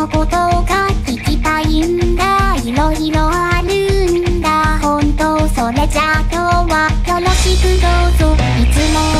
のことが聞きたいんだ。いろいろあるんだ。本当それじゃ今日はよろしくどうぞ。いつも